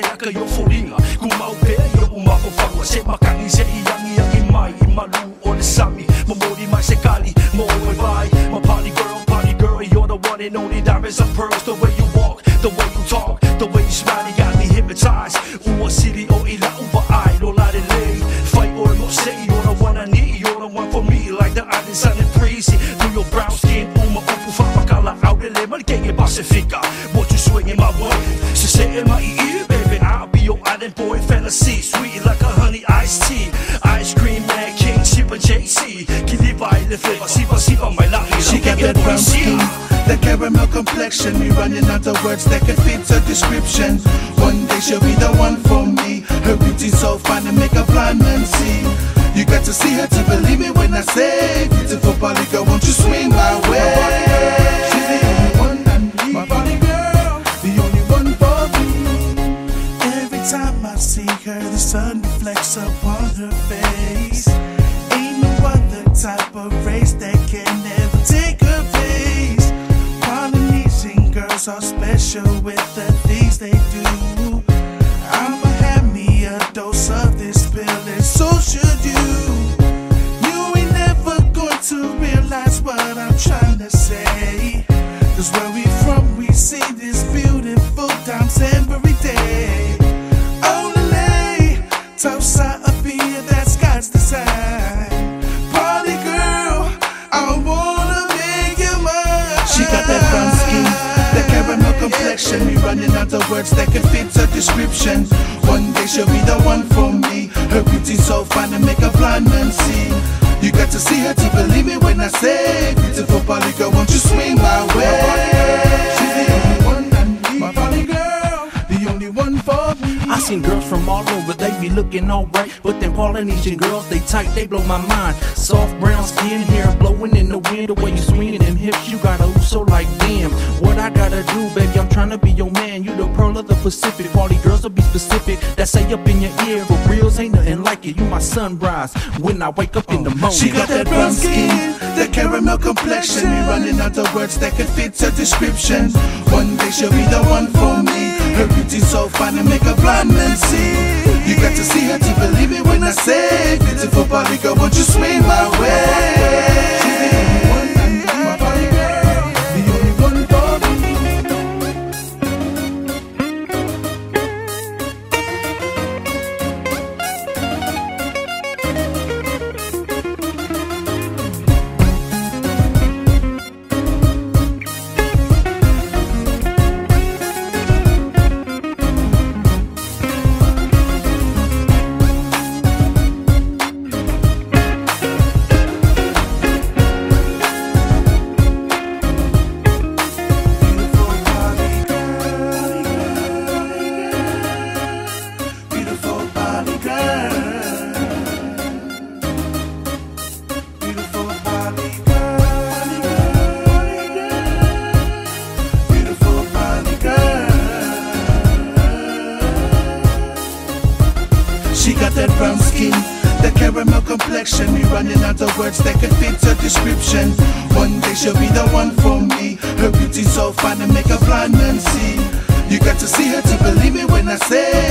kayo fulinga. Kumaupe yo umako Se makangi se iyang iyang imay Imalu o sami. Mamori mai se kali Mo my bye My Poly girl, Poly girl You're the one and only. Diamonds and pearls The way you walk, the way you talk The way you smile, you got me hypnotized. Uwa city o ila uba ay Lola de lay Fight or mo say You're the one I need. You're the one for me Like the island sun and breezy Through your brown skin Uma upu fa makala Out de le Malgenge Pacifica What you swinging my way island boy fantasy Sweet like a honey iced tea Ice cream man king Sipa JC Kiliba ile flavor Sipa sipa my lucky She got that brown skin, that caramel complexion. Me running out of words that could fit her description. One day she'll be the one for me. Her beauty's so fine to make a blind man see. You got to see her to believe me when I say, beautiful Poly girl, won't you swing my way? Reflects upon her face. Ain't no other type of race that can ever take her place. Polynesian girls are special with the running out of words that can fit her description. One day she'll be the one for me. Her beauty's so fine to make a blind man see. You got to see her to believe me when I say, girls from all over, they be looking alright. But them Polynesian girls, they tight, they blow my mind. Soft brown skin, hair blowing in the wind. The way you swinging them hips, you got a so like damn. What I gotta do, baby, I'm trying to be your man. You the of the Pacific. Poly girls will be specific. That say up in your ear, for reals ain't nothing like it. You my sunrise when I wake up in the uh, morning. She got that brown skin, that caramel complexion. Me running out of words that could fit her description. One day she'll be the one for me. Her beauty's so fine to make a blind man see. You got to see her to believe me when I say, beautiful Poly girl, She got that brown skin, that caramel complexion. Me running out of words that could fit her description. One day she'll be the one for me. Her beauty's so fine to make a blind man see. You got to see her to believe me when I say,